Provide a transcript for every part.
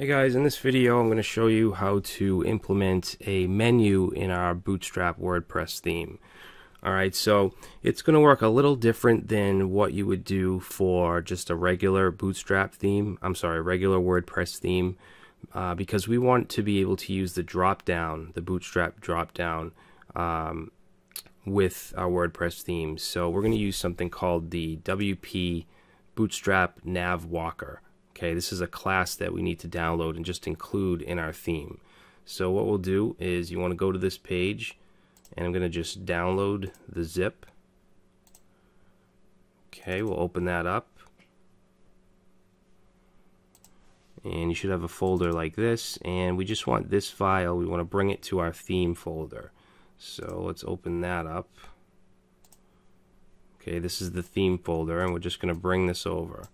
Hey guys, in this video I'm going to show you how to implement a menu in our Bootstrap WordPress theme. Alright, so it's going to work a little different than what you would do for just a regular Bootstrap theme. I'm sorry, regular WordPress theme. Uh, because we want to be able to use the drop down, the Bootstrap drop down, um, with our WordPress themes. So we're going to use something called the WP Bootstrap Nav Walker. Okay, this is a class that we need to download and just include in our theme. So what we'll do is you want to go to this page and I'm going to just download the zip. Okay, we'll open that up. And you should have a folder like this and we just want this file, we want to bring it to our theme folder. So let's open that up. Okay, this is the theme folder and we're just going to bring this over.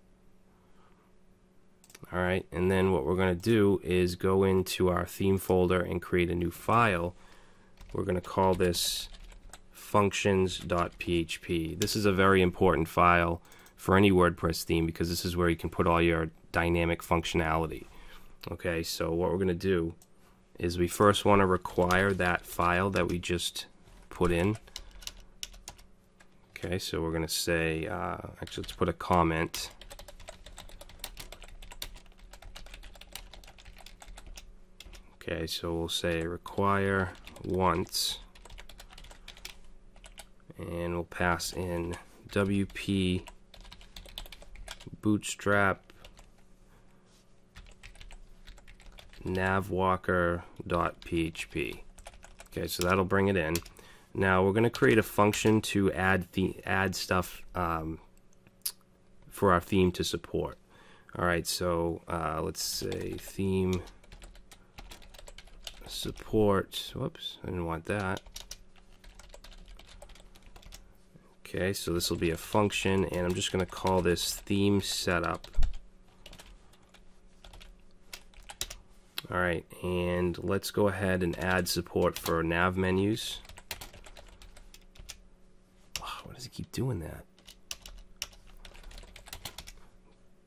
Alright, and then what we're going to do is go into our theme folder and create a new file. We're going to call this functions.php. This is a very important file for any WordPress theme because this is where you can put all your dynamic functionality. Okay, so what we're going to do is we first want to require that file that we just put in. Okay, so we're going to say, uh, actually, let's put a comment. Okay, so we'll say require once and we'll pass in WP bootstrap navwalker.php. Okay, so that'll bring it in. Now we're going to create a function to add the add stuff um, for our theme to support. All right, so uh, let's say theme support. Whoops, I didn't want that. Okay, so this will be a function, and I'm just going to call this theme setup. All right, and let's go ahead and add support for nav menus. Oh, why does it keep doing that?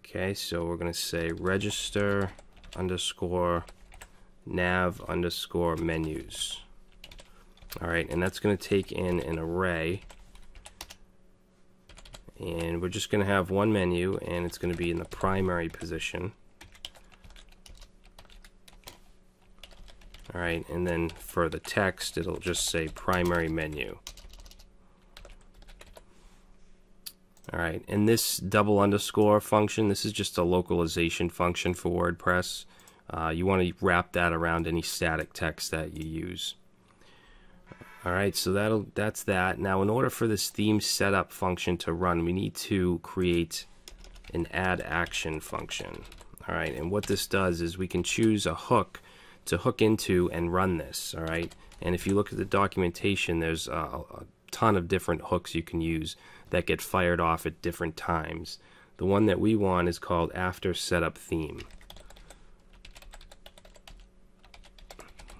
Okay, so we're going to say register underscore nav underscore menus. All right, and that's going to take in an array. And we're just going to have one menu, and it's going to be in the primary position. All right, and then for the text, it'll just say primary menu. All right, and this double underscore function, this is just a localization function for WordPress. Uh, you want to wrap that around any static text that you use. All right, so that'll that's that. Now, in order for this theme setup function to run, we need to create an add action function. All right, and what this does is we can choose a hook to hook into and run this. All right, and if you look at the documentation, there's a, a ton of different hooks you can use that get fired off at different times. The one that we want is called after setup theme.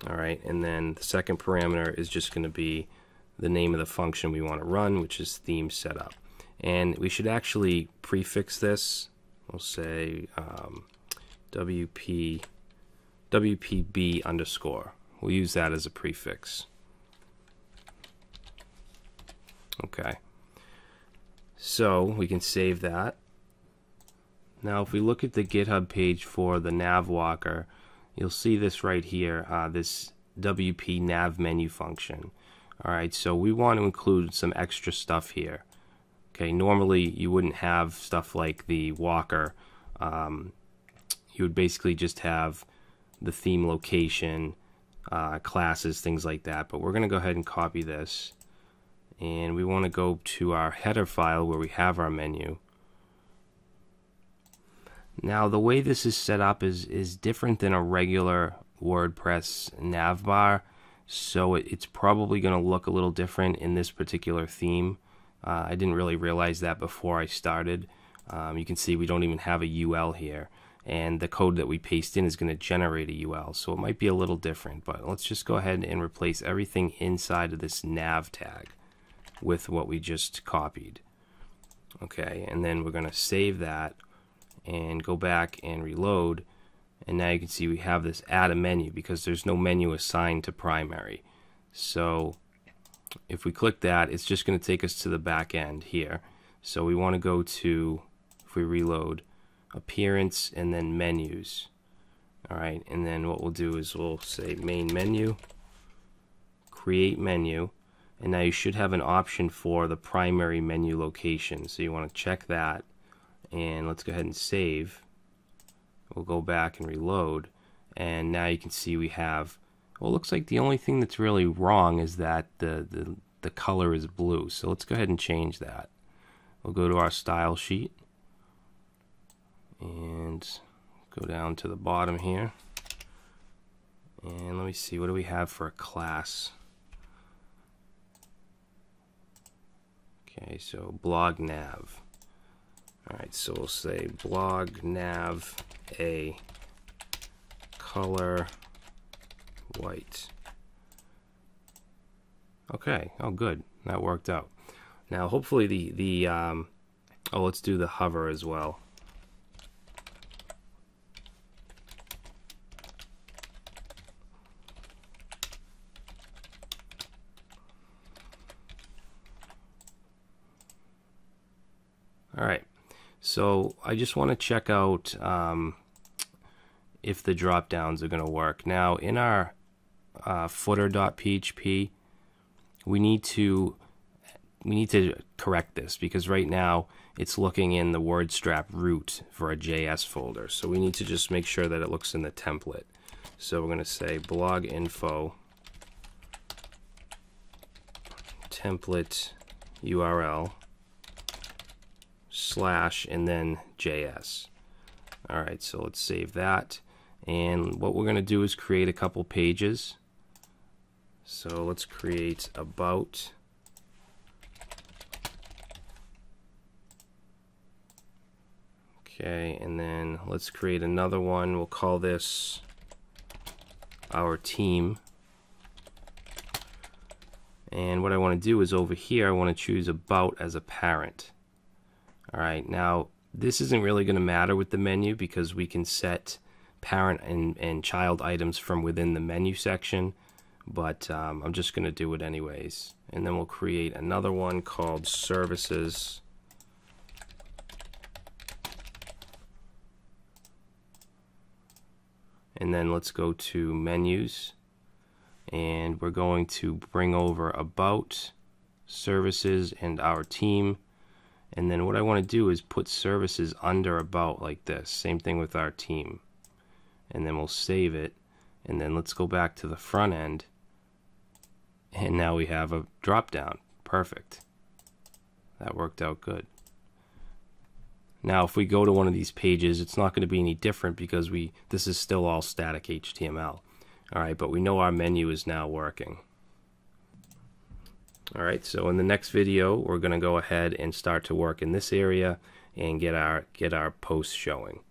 All right and then the second parameter is just going to be the name of the function we want to run which is theme setup. And we should actually prefix this we'll say um, WP WPB underscore. We'll use that as a prefix. Okay. So we can save that. Now if we look at the github page for the nav walker you'll see this right here, uh, this WP nav menu function. All right, so we want to include some extra stuff here. Okay, normally you wouldn't have stuff like the walker. Um, you would basically just have the theme location, uh, classes, things like that. But we're going to go ahead and copy this. And we want to go to our header file where we have our menu. Now the way this is set up is, is different than a regular WordPress navbar, so it, it's probably going to look a little different in this particular theme. Uh, I didn't really realize that before I started. Um, you can see we don't even have a UL here, and the code that we paste in is going to generate a UL, so it might be a little different, but let's just go ahead and replace everything inside of this nav tag with what we just copied. Okay, and then we're going to save that and go back and reload. And now you can see we have this add a menu because there's no menu assigned to primary. So if we click that it's just going to take us to the back end here. So we want to go to if we reload appearance and then menus. Alright and then what we'll do is we'll say main menu create menu and now you should have an option for the primary menu location. So you want to check that and let's go ahead and save. We'll go back and reload. And now you can see we have well it looks like the only thing that's really wrong is that the, the the color is blue. So let's go ahead and change that. We'll go to our style sheet and go down to the bottom here. And let me see what do we have for a class? Okay so blog nav Alright, so we'll say blog nav a color white. Okay, oh good, that worked out. Now hopefully the, the um, oh let's do the hover as well. All right. So I just want to check out um, if the drop downs are going to work. Now in our uh, footer.php, we need to we need to correct this because right now it's looking in the word strap root for a JS folder. So we need to just make sure that it looks in the template. So we're going to say blog info template URL slash and then JS. All right, so let's save that. And what we're going to do is create a couple pages. So let's create about. Okay, and then let's create another one. We'll call this our team. And what I want to do is over here, I want to choose about as a parent. All right, now this isn't really going to matter with the menu because we can set parent and, and child items from within the menu section, but um, I'm just going to do it anyways. And then we'll create another one called services. And then let's go to menus and we're going to bring over about services and our team and then what I want to do is put services under about like this. Same thing with our team. And then we'll save it. And then let's go back to the front end. And now we have a drop down. Perfect. That worked out good. Now if we go to one of these pages, it's not going to be any different because we this is still all static HTML. Alright, but we know our menu is now working. Alright, so in the next video, we're going to go ahead and start to work in this area and get our, get our post showing.